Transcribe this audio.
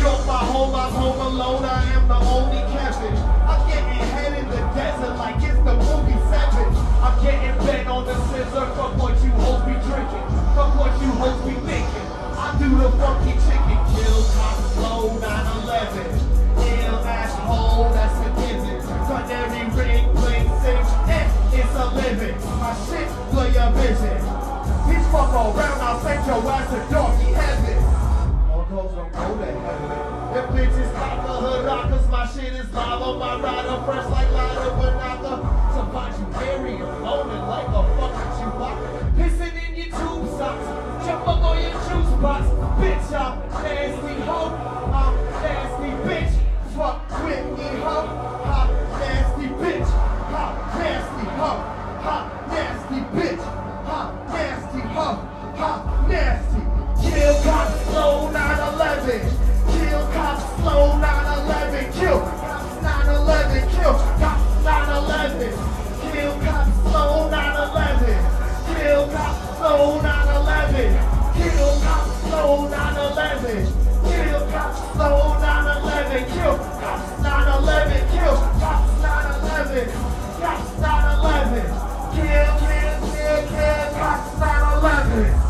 York, my home, I'm home alone. I am the only Kevin. I'm getting head in the desert like it's the movie Seven. I'm getting bent on the scissor from what you hope be drinking, from what you hope be thinking. I do the funky chicken kill, cop slow, 911. Ill asshole, that's a given. Culinary ring, bling, sing, eh, it's a living. My shit, blow your vision. He's fuck around, I'll send your ass to my shit is lava. My rider fresh like Lada Banaka. Sometimes you carry loaded like a fucking Chewbacca. Pissing in your tube socks, jump up on your juice box. Bitch, I'm nasty hoe, slow 911. Kill cops 911. Kill cops 911. Kill cops 911. Cops 911. Kill, kill, kill, kill cops 911.